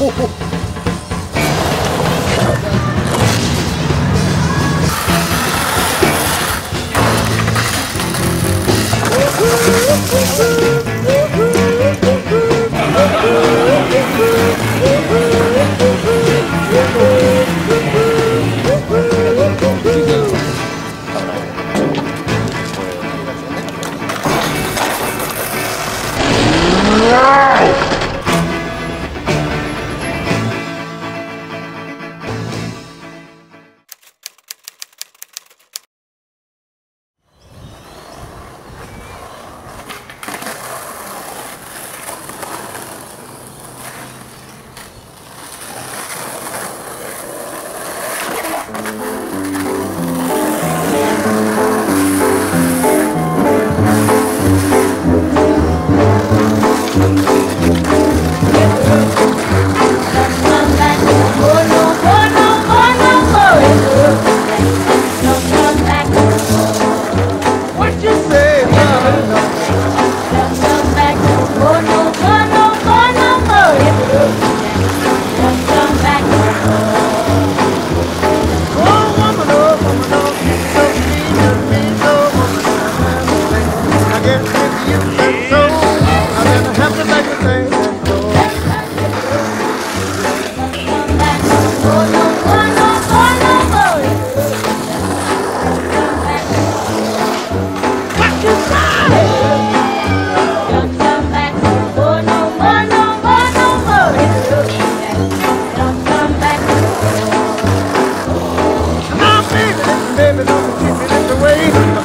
oh, oh. oh!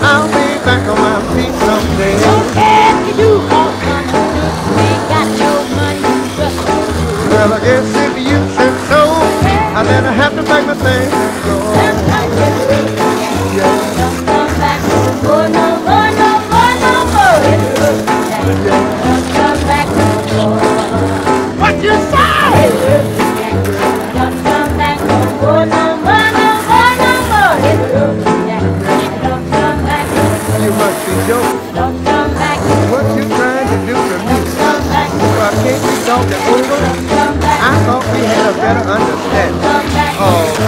I'll be back on my feet someday. Don't care if you do or not, ain't got no money, Well, I guess if you then I have to pack my things and go. Yeah. Come